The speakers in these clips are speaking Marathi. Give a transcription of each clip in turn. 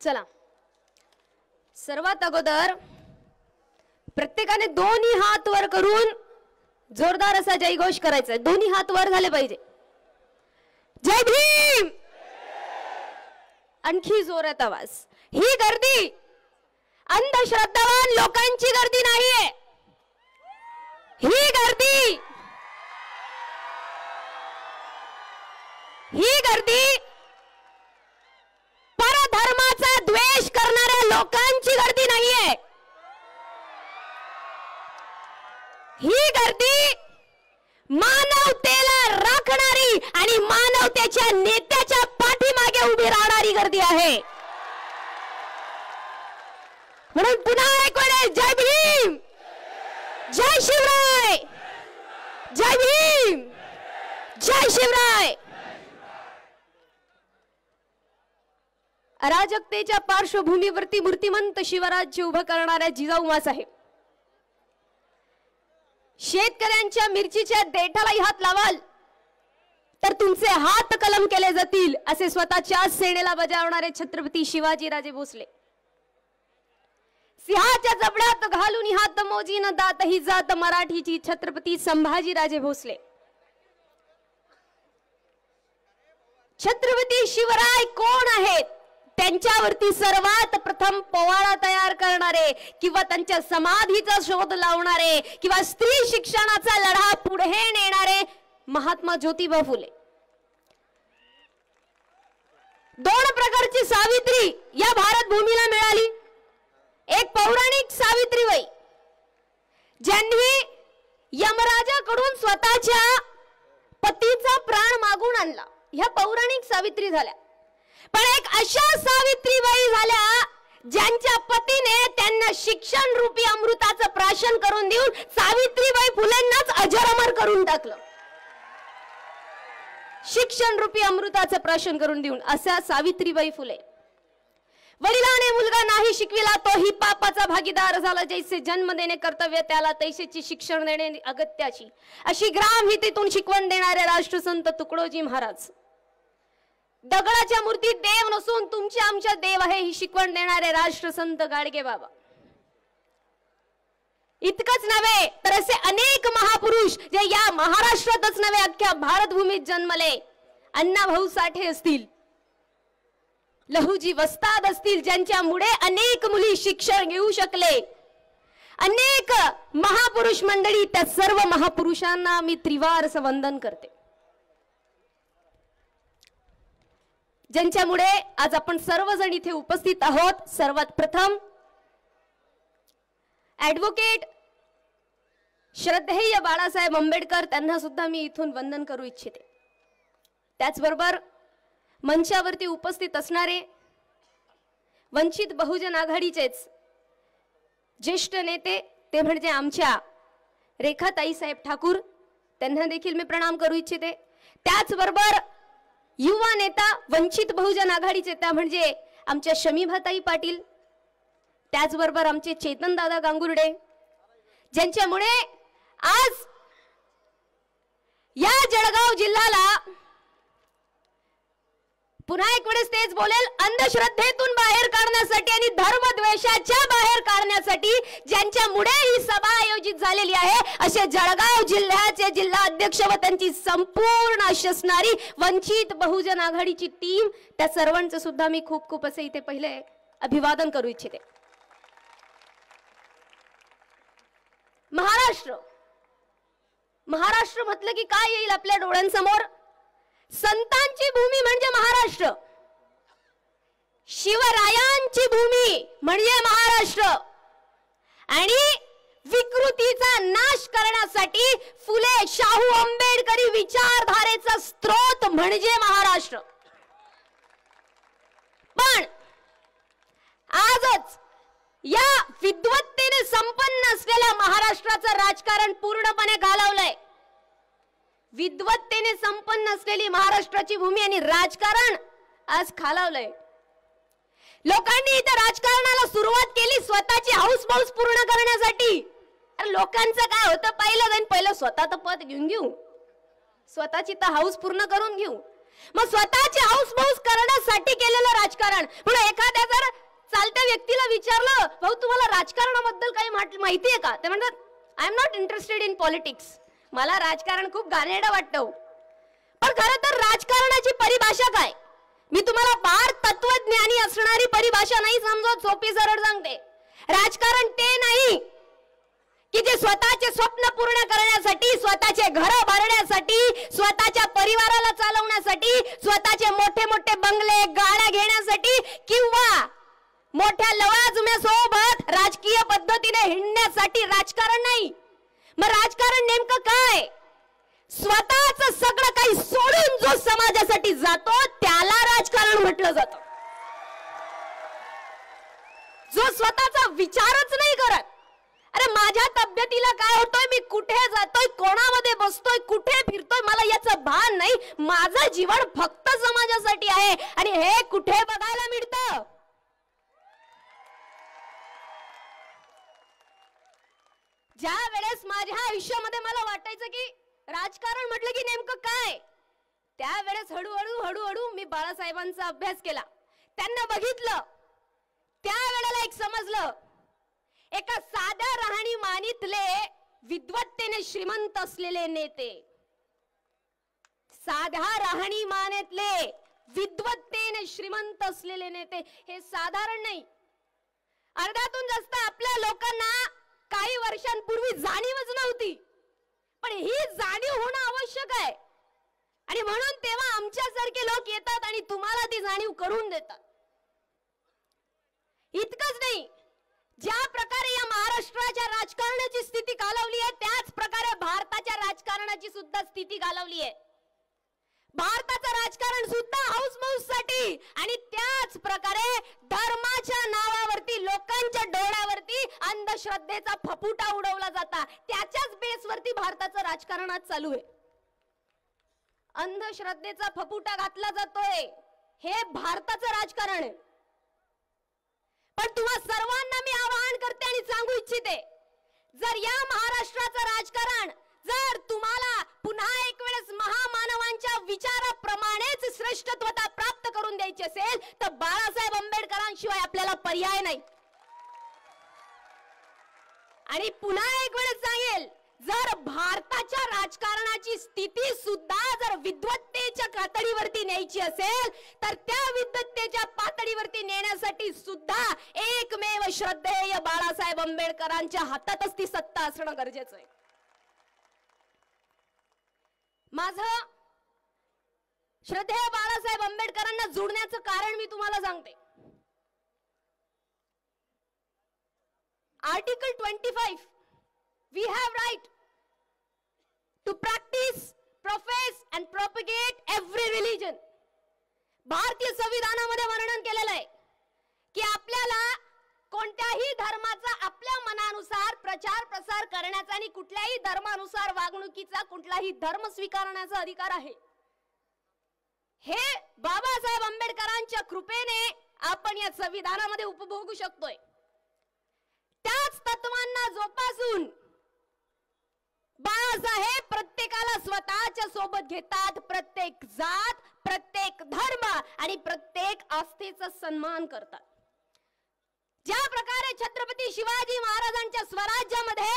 चला. सर्वात अगोदर प्रत्येकाने दोन्ही हात वर करून जोरदार असा जयघोष करायचा. दोन्ही हात वर झाले पाहिजे. जय भीम! आणखी जोरात आवाज. ही गर्दी अंधश्रद्धावान लोकांची गर्दी नाहीये. ही गर्दी ही गर्दी परधर्माचा द्वेष करणाऱ्या लोकांची गर्दी नाहीये ही गर्दी मानवतेला राखणारी आणि मानवतेच्या नेत्याच्या पाठीमागे उभी गर्दी आहे. म्हणून पुन्हा एक वेळेस जय भीम. जय शिवराय. जय भीम. जय शिवराय. अराजकतेच्या पार्श्वभूमीवरती मूर्तिमंत शिवराज्य उभं करणाऱ्या जिजाऊ आहे शेतकऱ्यांच्या मिरचीच्या देठालाही हात लावाल. तर तुमचे हात कलम केले जातील असे स्वतःच्या सेनेला बजावणारे छत्रपती शिवाजीराजे भोसले. सिंहाच्या जबड्यात घालून हात मोजीन दात ही जात मराठीची छत्रपती संभाजीराजे भोसले. छत्रपती शिवराय कोण आहेत? त्यांच्यावरती सर्वात प्रथम पोवाडा तयार करणारे किंवा त्यांच्या समाधीचा शोध लावणारे किंवा स्त्री शिक्षणाचा लढा पुढे नेणारे महात्मा ज्योतिबा फुले. दोन प्रकारची सावित्री या भारत भूमीला मिळाली. एक पौराणिक सावित्रीबाई ज्यांनी यमराजाकडून स्वतःच्या पतीचा प्राण मागून आणला. ह्या पौराणिक सावित्री झाल्या. पण एक अशा सावित्रीबाई झाल्या ज्यांच्या पतीने त्यांना शिक्षण रूपी अमृताचं प्राशन करून देऊन सावित्रीबाई फुलेंनाच अजरामर करून टाकलं. शिक्षण रूपी अमृताचं प्राशन करून देऊन अशा सावित्रीबाई फुले. वडिलाने मुलगा नाही शिकविला तोही पापाचा भागीदार झाला. जैसे जन्म देणे कर्तव्य त्याला तैसेची शिक्षण देणे अगत्याची. अशी ग्राम हितेतून शिकवण देणारे राष्ट्रसंत तुकडोजी महाराज. दगडाच्या मूर्तीत देव नसून तुमच्या आमच्या देव आहे ही शिकवण देणारे राष्ट्रसंत गाडगे बाबा. इतकंच नव्हे तर असे अनेक महापुरुष जे या महाराष्ट्रातच नव्हे अख्ख्या भारतभूमीत जन्मले. अण्णाभाऊ साठे असतील लहुजी वस्ताद असतील ज्यांच्यामुळे अनेक मुली शिक्षण घेऊ शकले. अनेक महापुरुष मंडळी त्या सर्व महापुरुषांना मी त्रिवार वंदन करते. ज्यांच्यामुळे आज आपण सर्वजण इथे उपस्थित आहोत सर्वात प्रथम ॲडव्होकेट श्रद्धेय बाळासाहेब आंबेडकर त्यांना सुद्धा मी इथून वंदन करू इच्छिते. त्याचबरोबर मंचावरती उपस्थित असणारे वंचित बहुजन आघाडीचेच ज्येष्ठ नेते ते म्हणजे आमच्या रेखाताई साहेब ठाकूर त्यांना देखील मी प्रणाम करू इच्छिते. त्याचबरोबर युवा नेता वंचित बहुजन आघाडीचे त्या म्हणजे आमच्या शमीभाताई पाटील त्याचबरोबर आमचे चेतन दादा गांगुर्डे ज्यांच्यामुळे आज या जळगाव जिल्ह्याला पुन्हा एक वेळेस तेच बोलेल अंधश्रद्धेतून बाहेर काढण्यासाठी आणि धर्मद्वेषाच्या बाहेर काढण्यासाठी ज्यांच्यामुळे ही सभा आयोजित झालेली आहे असे जळगाव जिल्ह्याचे जिल्हा अध्यक्ष व त्यांची संपूर्ण असणारी वंचित बहुजन आघाडीची टीम त्या सर्वांचं सुद्धा मी खूप खूप असे इथे पहिले अभिवादन करू इच्छिते. महाराष्ट्र. महाराष्ट्र म्हटलं की काय येईल आपल्या डोळ्यांसमोर? संतांची भूमी म्हणजे महाराष्ट्र. शिवरायांची भूमी म्हणजे महाराष्ट्र. आणि विकृतीचा नाश करण्यासाठी फुले शाहू आंबेडकरी विचारधारेचा स्रोत म्हणजे महाराष्ट्र. पण आजच या विद्वत्तेने संपन्न असलेल्या महाराष्ट्राचं राजकारण पूर्णपणे घालवलंय. विद्वत्तेने संपन्न असलेली महाराष्ट्राची भूमी आणि राजकारण आज खालावलंय. लोकांनी इथं राजकारणाला सुरुवात केली स्वतःची हाऊस बाऊस पूर्ण करण्यासाठी. अरे लोकांचं काय होतं पाहिलं जाईन पहिलं स्वतः तर पद घेऊन घेऊ. स्वतःची तर हाऊस पूर्ण करून घेऊ. मग स्वतःची हाऊस करण्यासाठी केलेलं राजकारण. म्हणून एखाद्या जर चालत्या व्यक्तीला विचारलं भाऊ तुम्हाला राजकारणाबद्दल काही माहिती आहे का? ते म्हणतात I am not interested in politics मला राजकारण खूप घाणेरडं वाटतं. पण खरं तर राजकारणाची परिभाषा काय? मी तुम्हाला फार तत्वज्ञानी असणारी परिभाषा नाही समजत सोपी सरळ सांगते. राजकारण ते नाही की जे स्वतःचे स्वप्न पूर्ण करण्यासाठी स्वतःचे घर भरण्यासाठी स्वतःच्या परिवाराला चालवण्यासाठी स्वतःचे मोठे मोठे बंगले गाड्या घेण्यासाठी किंवा मोठ्या लवाजम्यासोबत राजकीय हिंडण्यासाठी राजकारण नाही. मग राजकारण नेमकं काय? स्वतःच सगळं काही सोडून जो समाजासाठी जातो त्याला राजकारण म्हटलं जात. जो स्वतःचा विचारच नाही करत. अरे माझ्या तब्येतीला काय होतोय? मी कुठे जातोय? कोणामध्ये बसतोय? कुठे फिरतोय? मला याचं भान नाही. माझं जीवन फक्त समाजासाठी आहे. आणि हे कुठे बघायला मिळतं? ज्या वेळेस माझ्या आयुष्यामध्ये मला वाटायचं की राजकारण म्हटलं की नेमकं काय त्यावेळेस हळूहळू हळूहळू मी बाळासाहेबांचा अभ्यास केला. त्यांना बघितलं. त्यावेळेला एक समजलं एका साध्या राहणीमानीतले विद्वत्तेने श्रीमंत असलेले नेते. साध्या राहणीमानेतले विद्वत्तेने श्रीमंत असलेले नेते हे साधारण नाही. अर्ध्यातून जास्त आपल्या लोकांना काही वर्षांपूर्वी जाणीवच नव्हती. पण ही जाणीव होणं आवश्यक आहे. आणि म्हणून तेव्हा आमच्यासारखे लोक येतात आणि तुम्हाला ती जाणीव करून देतात. इतकंच नाही. ज्या प्रकारे या महाराष्ट्राच्या राजकारणाची स्थिती घालवली आहे त्याच प्रकारे भारताच्या राजकारणाची सुद्धा स्थिती घालवली आहे. भारताचं राजकारण सुद्धा हाऊस माऊससाठी. आणि त्याच प्रकारे धर्माच्या नावावरती लोकांच्या डोळ्यावरती अंधश्रद्धेचा फपुटा उडवला जाता. त्याच्याच बेसवरती भारताचं राजकारण आज चालू आहे. अंधश्रद्धेचा फपुटा घातला जातोय. हे भारताचं राजकारण आहे. पण तुम्हा सर्वांना मी आवाहन करते आणि सांगू इच्छिते जर या महाराष्ट्राचं राजकारण जर तुम्हाला पुन्हा एक वेळेस महामानवांच्या विचाराप्रमाणेच श्रेष्ठत्वता प्राप्त करून द्यायची असेल तर बाळासाहेब आंबेडकरांशिवाय आपल्याला पर्याय नाही आणि पुन्हा एक वेळ सांगेल जर भारताच्या राजकारणाची स्थिती सुद्धा जर विद्वत्तेच्या पातळीवरती न्यायची असेल तर त्या विद्वत्तेच्या पातळीवरती नेण्यासाठी सुद्धा एकमेव श्रद्धेय बाळासाहेब आंबेडकरांच्या हातातच ती सत्ता असणं गरजेचं आहे. माझं श्रद्धेय बाळासाहेब आंबेडकरांना जुडण्याचं कारण मी तुम्हाला सांगते. Article twenty five we right right to practice profess and every religion. भारतीय संविधानामध्ये वर्णन केलेलं आहे की आपल्याला कोणत्याही धर्माचा आपल्या मनानुसार प्रचार प्रसार करण्याचा आणि कुठल्याही धर्मानुसार वागणुकीचा कुठलाही धर्म स्वीकारण्याचा अधिकार आहे हे बाबासाहेब आंबेडकरांच्या कृपेने आपण या संविधानामध्ये उपभोगू शकतोय त्याच तत्वांना जोपासून बाळासाहेब प्रत्येकाला स्वतःच्या सोबत घेतात. प्रत्येक जात प्रत्येक धर्म आणि प्रत्येक आस्थेचा सन्मान करतात. ज्या प्रकारे छत्रपती शिवाजी महाराजांच्या स्वराज्यामध्ये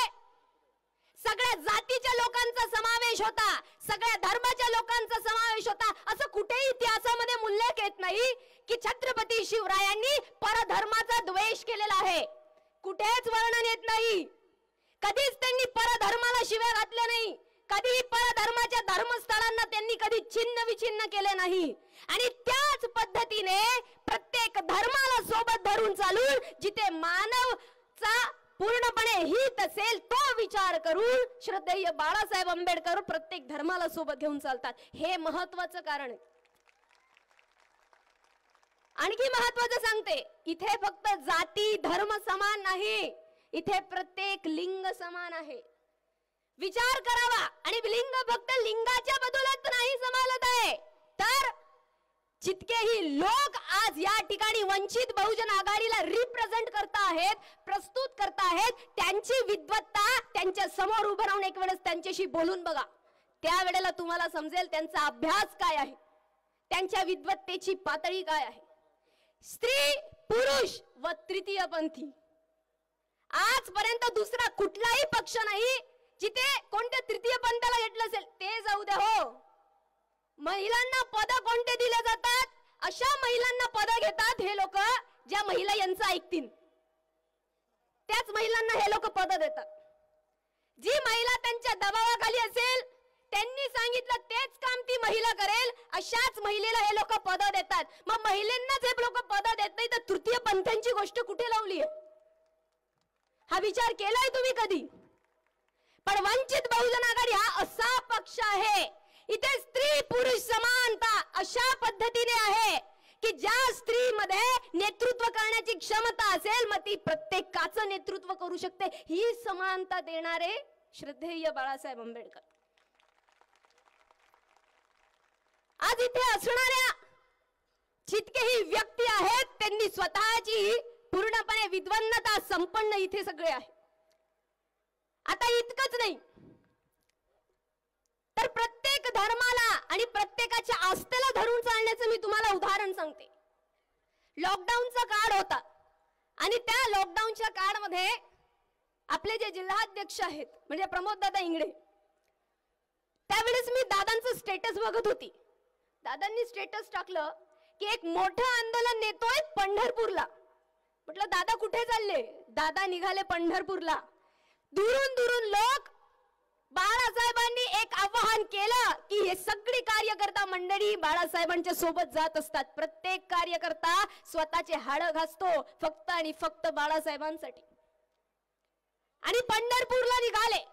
सगळ्या जातीच्या लोकांचा समावेश होता सगळ्या धर्माच्या लोकांचा समावेश होता असं कुठेही इतिहासामध्ये उल्लेख येत नाही की छत्रपती शिवरायांनी परधर्माचा द्वेष केलेला आहे. कुठेच वर्णन येत नाही. कधीच त्यांनी परधर्माला शिव्या घातल्या नाही. कधीही परधर्माच्या धर्मस्थळांना त्यांनी कधी छिन्न विछिन्न केले नाही. आणि त्याच पद्धतीने प्रत्येक धर्माला सोबत धरून चालून जिथे मानवचा पूर्णपणे हित असेल तो विचार करून श्रद्धेय बाळासाहेब आंबेडकर प्रत्येक धर्माला सोबत घेऊन चालतात. हे महत्वाचं कारण आहे. आणखी महत्वाचं सांगते इथे फक्त जाती धर्म समान नाही इथे प्रत्येक लिंग समान आहे. विचार करावा आणि लिंग फक्त लिंगाच्या बदलत नाही समालत आहे. तर जितकेही लोक आज या ठिकाणी वंचित बहुजन आघाडीला रिप्रेझेंट करता आहेत प्रस्तुत करता आहेत त्यांची विद्वत्ता त्यांच्यासमोर उभं राहून एक वेळेस त्यांच्याशी बोलून बघा. त्यावेळेला तुम्हाला समजेल त्यांचा अभ्यास काय आहे? त्यांच्या विद्वत्तेची पातळी काय आहे? स्त्री पुरुष व तृतीय पंथी. आजपर्यंत दुसरा कुठलाही पक्ष नाही जिथे कोणत्या तृतीय पंथाला घेतलं असेल ते जाऊ द्या हो. महिलांना पद कोणते दिले जातात? अशा महिलांना पद घेतात हे लोक ज्या महिला यांचं ऐकतील. त्याच महिलांना हे लोक पद देतात. जी महिला त्यांच्या दबावाखाली असेल त्यांनी सांगितलं तेच काम ती महिला करेल. अशाच महिलेला हे लोक पद देतात. मग महिलांनाच हे लोक पद देत नाही तर तृतीय पंथांची गोष्ट कुठे लावली हा विचार केलाय तुम्ही कधी? पण वंचित बहुजन आघाडी हा असा पक्ष आहे. इथे स्त्री पुरुष समानता अशा पद्धतीने आहे की ज्या स्त्रीमध्ये नेतृत्व करण्याची क्षमता असेल मग ती प्रत्येकाचं नेतृत्व करू शकते. ही समानता देणारे श्रद्धेय बाळासाहेब आंबेडकर. आज इथे असणाऱ्या जितकेही व्यक्ती आहेत त्यांनी स्वतःची पूर्णपणे विद्वन्नता संपन्न इथे सगळे आहे. आता इतकंच नाही. तर प्रत्येक धर्माला आणि प्रत्येकाच्या आस्थेला धरून चालण्याचं मी तुम्हाला उदाहरण सांगते. लॉकडाऊनचा काळ होता. आणि त्या लॉकडाऊनच्या काळमध्ये आपले जे जिल्हाध्यक्ष आहेत म्हणजे प्रमोद दादा इंगडे त्यावेळेस मी दादांचं स्टेटस बघत होती. दादांनी स्टेटस टाकलं की एक मोठं आंदोलन नेतोय पंढरपूरला. म्हटलं दादा कुठे चालले? दादा निघाले पंढरपूरला. दुरून दुरून लोक बाळासाहेबांनी एक आवाहन केलं की हे सगळी कार्यकर्ता मंडळी बाळासाहेबांच्या सोबत जात असतात. प्रत्येक कार्यकर्ता स्वतःचे हाड घासतो फक्त आणि फक्त बाळासाहेबांसाठी. आणि पंढरपूरला निघाले.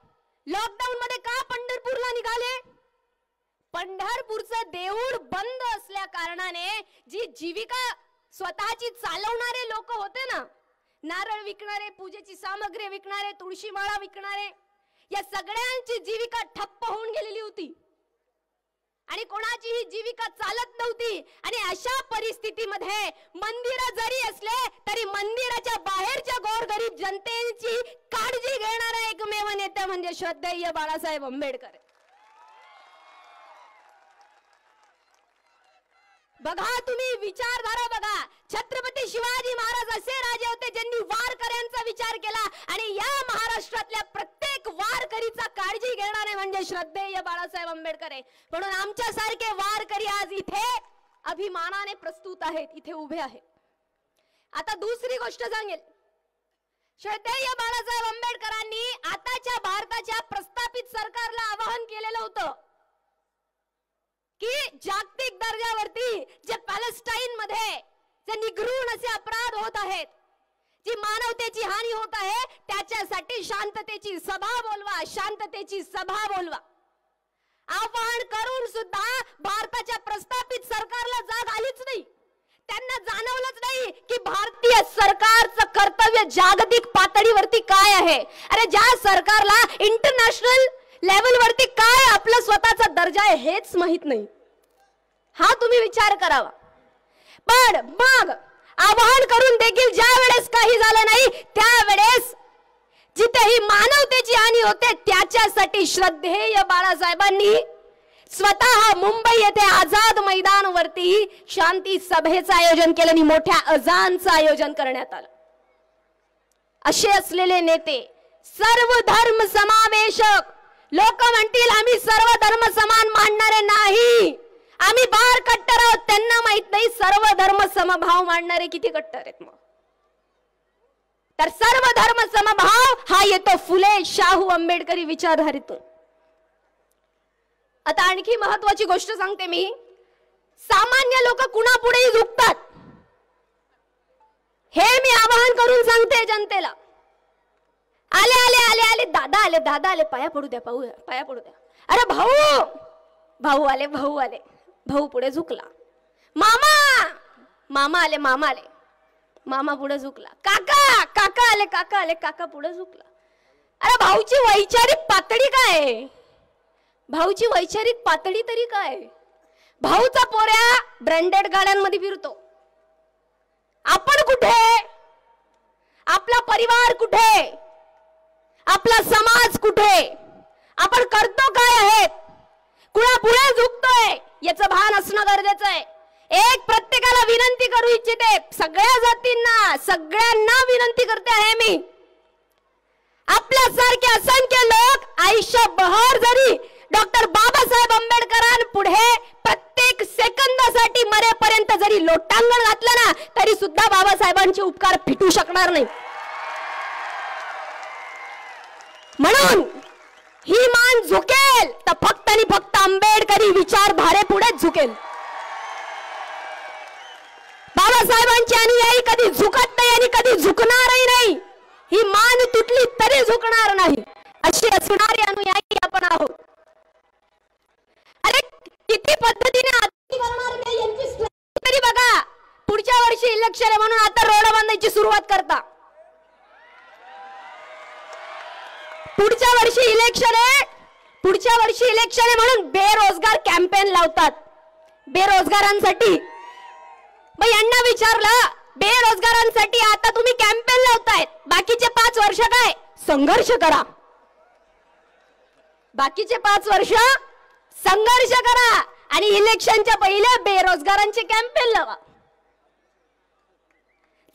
लॉकडाऊन मध्ये का पंढरपूरला निघाले? पंढरपूरचं देऊळ बंद असल्या कारणाने जी जीविका स्वतःची चालवणारे लोक होते ना नारळ विकणारे पूजेची सामग्री विकणारे तुळशी माळा विकणारे या सगळ्यांची जीविका ठप्प होऊन गेलेली होती. आणि कोणाचीही जीविका चालत नव्हती. आणि अशा परिस्थितीमध्ये मंदिर जरी असले तरी मंदिराच्या बाहेरच्या गोरगरीब जनतेची काळजी घेणारा एकमेव नेता म्हणजे श्रद्धेय बाळासाहेब आंबेडकर. बघा तुम्ही विचारधारा बघा. छत्रपती शिवाजी महाराज असे राजे होते ज्यांनी वारकऱ्यांचा विचार केला. आणि या महाराष्ट्रातल्या प्रत्येक वारकरीचा काळजी घेणारे म्हणजे श्रद्धेय बाळासाहेब आंबेडकर आहे. म्हणून आमच्या सारखे वारकरी आज इथे अभिमानाने प्रस्तुत आहेत इथे उभे आहेत. आता दुसरी गोष्ट सांगेल. श्रद्धेय बाळासाहेब आंबेडकरांनी आताच्या भारताच्या प्रस्थापित सरकारला आवाहन केलेलं होतं. की जागतिक दर्जावरती जे पॅलेस्टाईन मध्ये जे निघृण असे अपराध होत आहेत जी मानवतेची हानी होत आहे त्याच्यासाठी शांततेची सभा बोलवा शांततेची सभा बोलवा. आवाहन करून सुद्धा भारताच्या प्रस्थापित सरकारला जाग आलीच नाही. त्यांना जाणवलंच नाही की भारतीय सरकारचं कर्तव्य जागतिक पातळीवरती काय आहे. अरे ज्या सरकारला इंटरनॅशनल लेवलवरती काय आपलं स्वतःचा दर्जा आहे हेच माहीत नाही. हा तुम्ही विचार करावा. पण मग आवाहन करून देखील ज्या वेळेस काही झालं नाही त्यावेळेस जिथे ही मानवतेची हानी होते त्याच्यासाठी श्रद्धेय बाळासाहेबांनी स्वतः मुंबई येथे आझाद मैदानवरती शांती सभेचं आयोजन केलं आणि मोठ्या अजानचं आयोजन करण्यात आलं. असे असलेले नेते सर्व धर्म समावेशक लोक म्हणतील आम्ही सर्व धर्म समान मानणारे नाही. आम्ही बार कट्टर आहोत त्यांना माहीत नाही सर्व धर्म समभाव मांडणारे किती कट्टर आहेत मग. तर सर्व धर्म समभाव हा येतो फुले शाहू आंबेडकरी विचारधारेतून. आता आणखी महत्वाची गोष्ट सांगते मी. सामान्य लोक कुणापुढेही झुकतात. हे मी आवाहन करून सांगते जनतेला. आले आले आले आले. दादा आले दादा आले. पाया पडू द्या पाहू पाया पडू द्या. अरे भाऊ भाऊ आले भाऊ आले. भाऊ पुढे झुकला. मामा मामा आले मामा आले. मामा पुढे झुकला. काका काका आले काका आले काका पुढे झुकला. अरे भाऊची वैचारिक पातळी काय? भाऊची वैचारिक पातळी तरी काय? भाऊचा पोऱ्या ब्रँडेड गाड्यांमध्ये फिरतो. आपण कुठे? आपला परिवार कुठे? आपला समाज कुठे? आपण करतो काय आहेत कुणा पुढे झुकतोय? याचं भान असणं गरजेचं आहे. एक प्रत्येकाला विनंती करू इच्छिते. सगळ्या जातींना सगळ्यांना विनंती करते आहे मी. आपल्यासारखे असंख्य लोक आयुष्यभर जरी डॉक्टर बाबासाहेब आंबेडकरांपुढे प्रत्येक सेकंदासाठी मरेपर्यंत जरी लोटांगण घातलं ना तरी सुद्धा बाबासाहेबांचे उपकार फिटू शकणार नाही. म्हणून ही मान झुकेल. तर फक्त आणि फक्त आंबेडकरी विचारधारे पुढेच झुकेल. बाबासाहेबांची अनुयायी कधी झुकत नाही आणि कधी झुकणारही नाही. ही मान तुटली तरी झुकणार नाही. अशी असणारी अनुयायी आपण आहोत. अरे किती पद्धतीने यांची तरी बघा. पुढच्या वर्षी इलेक्शन आहे म्हणून आता रोड बांधायची सुरुवात करता. पुढच्या वर्षी इलेक्शन आहे. पुढच्या वर्षी इलेक्शन आहे म्हणून बेरोजगार कॅम्पेन लावतात. बेरोजगारांसाठी. मग यांना विचारलं बेरोजगारांसाठी आता तुम्ही कॅम्पेन लावतायत बाकीचे पाच वर्ष काय? संघर्ष करा. बाकीचे पाच वर्ष संघर्ष करा आणि इलेक्शनच्या पहिले बेरोजगारांचे कॅम्पेन लावा.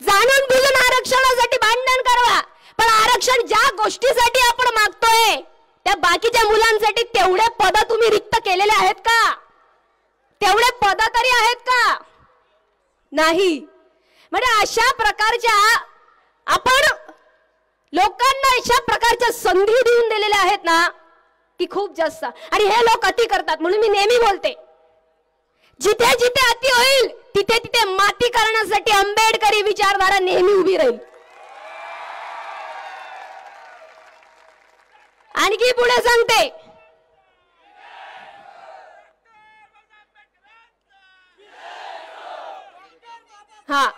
जाणून बुजून आरक्षणासाठी भांडण पण आरक्षण ज्या गोष्टीसाठी आपण मागतोय त्या बाकीच्या मुलांसाठी तेवढे पद तुम्ही रिक्त केलेले आहेत का? तेवढे पद तरी आहेत का? नाही. म्हणजे अशा प्रकारच्या आपण लोकांना अशा प्रकारच्या संधी देऊन दिलेल्या आहेत ना की खूप जास्त. आणि हे लोक अति करतात म्हणून मी नेहमी बोलते. जिथे जिथे अति होईल तिथे तिथे माती करण्यासाठी आंबेडकरी विचारधारा नेहमी उभी राहील. आणखी पुढे सांगते. हा.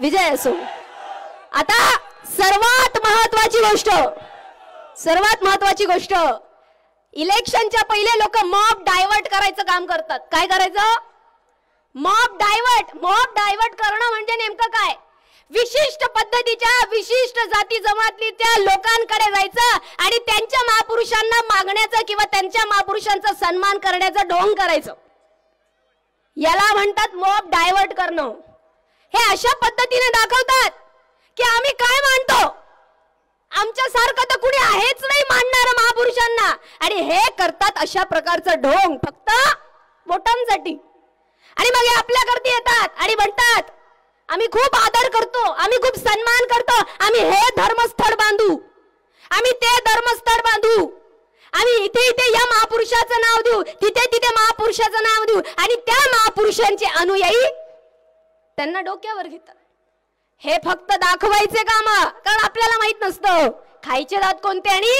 विजय असो. आता सर्वात महत्वाची गोष्ट. सर्वात महत्वाची गोष्ट. इलेक्शनच्या पहिले लोक मॉब डायव्हर्ट करायचं काम करतात. काय करायचं? मॉब डायव्हर्ट मॉब डायव्हर्ट करणं म्हणजे नेमकं काय? विशिष्ट पद्धतीच्या विशिष्ट जाती जमातीच्या लोकांकडे जायचं आणि त्यांच्या महापुरुषांना मागण्याचं किंवा त्यांच्या महापुरुषांचा सन्मान करण्याचं ढोंग करायचं. याला म्हणतात मॉब डायव्हर्ट करणं. हे अशा पद्धतीने दाखवतात की आम्ही काय मानतो? आमच्या सारखं तर कुणी आहेच नाही मानणार महापुरुषांना. आणि हे करतात अशा प्रकारचं ढोंग फक्त वोटांसाठी आणि मग हे आपल्याकडती येतात आणि म्हणतात आम्ही खूप आदर करतो आम्ही खूप सन्मान करतो आम्ही हे धर्मस्थळ बांधू आम्ही ते धर्मस्थळ बांधू आम्ही इथे इथे या महापुरुषाचं नाव देऊ तिथे तिथे महापुरुषाचं नाव देऊ आणि त्या महापुरुषांचे अनुयायी त्यांना डोक्यावर घेतात. हे फक्त दाखवायचे काम कारण आपल्याला माहीत नसतं खायचे दात कोणते आणि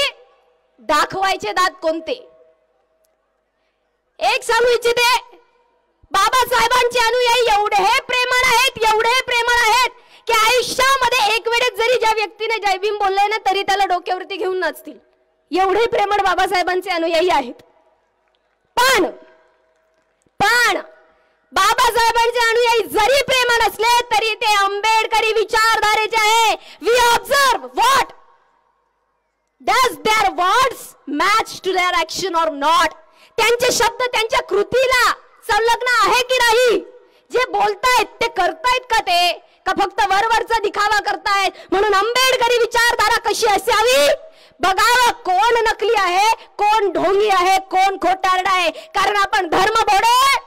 दाखवायचे दात कोणते. एक सांगू इच्छिते बाबासाहेबांचे अनुयायी एवढे हे प्रेमळ आहेत एवढे आयुष्यामध्ये एक वेळेस जरी ज्या व्यक्तीने जयभीम बोलले ना तरी त्याला डोक्यावरती घेऊन नाचतील एवढे प्रेमळ बाबासाहेबांचे अनुयायी आहेत. पण पण बाबासाहेबांचे अनुयायी जरी प्रेमळ असले तरी ते आंबेडकरी विचारधारेचे आहे. We observe what does their words match to their action or not त्यांचे शब्द त्यांच्या कृतीला संलग्न आहे की नाही? जे बोलतायत ते करतायत का ते? का फक्त वरवरचा दिखावा करतायत? म्हणून आंबेडकरी विचारधारा कशी असावी? बघावं कोण नकली आहे कोण ढोंगी आहे कोण खोटारडा आहे. कारण आपण धर्म बोडे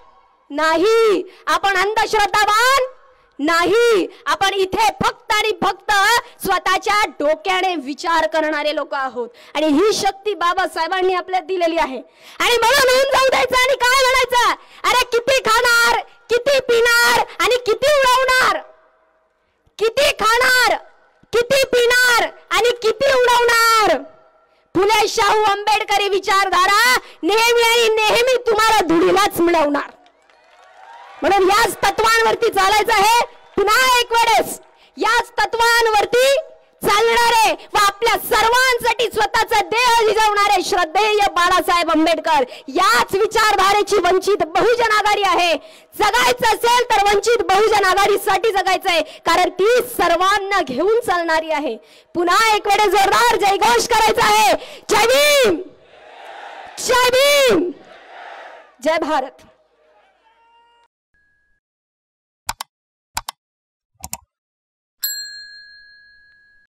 नाही. आपण अंधश्रद्धावान नाही. आपण इथे फक्त आणि फक्त स्वतःच्या डोक्याने विचार करणारे लोक आहोत. आणि ही शक्ती बाबासाहेबांनी आपल्याला दिलेली आहे. आणि म्हणून होऊन जाऊ द्यायचं आणि काय म्हणायचं? अरे किती खाणार किती पिणार आणि किती उडवणार? किती खाणार किती पिणार आणि किती उडवणार? फुले शाहू आंबेडकरी विचारधारा नेहमी आणि नेहमी तुम्हाला धुळीलाच मिळवणार. म्हणून याच तत्वांवरती चालायचं आहे. पुन्हा एक वेळेस याच तत्वांवरती चालणारे व आपल्या सर्वांसाठी स्वतःचा देह झिजवणारे श्रद्धेय बाळासाहेब आंबेडकर याच विचारधारेची वंचित बहुजन आघाडी आहे. जगायचं असेल तर वंचित बहुजन आघाडीसाठी जगायचं आहे कारण ती सर्वांना घेऊन चालणारी आहे. पुन्हा एक वेळेस जोरदार जयघोष करायचा आहे. जय भीम! जय भीम! जय भारत!